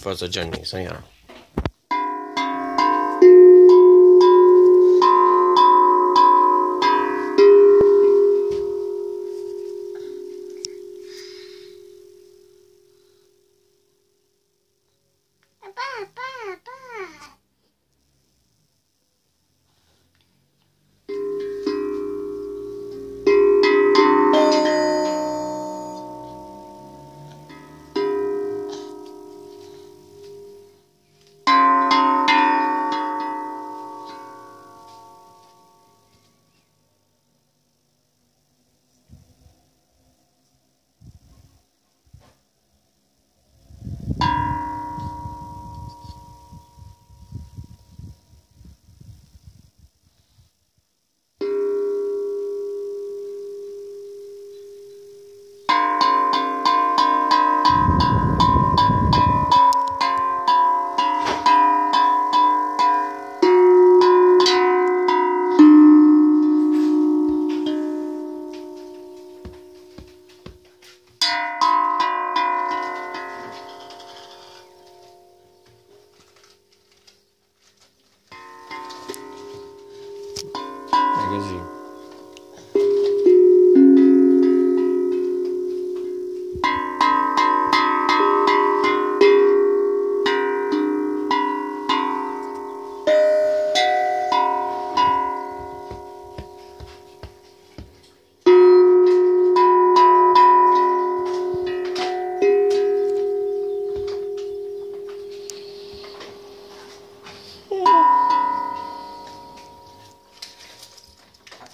further journey. So yeah. magazine.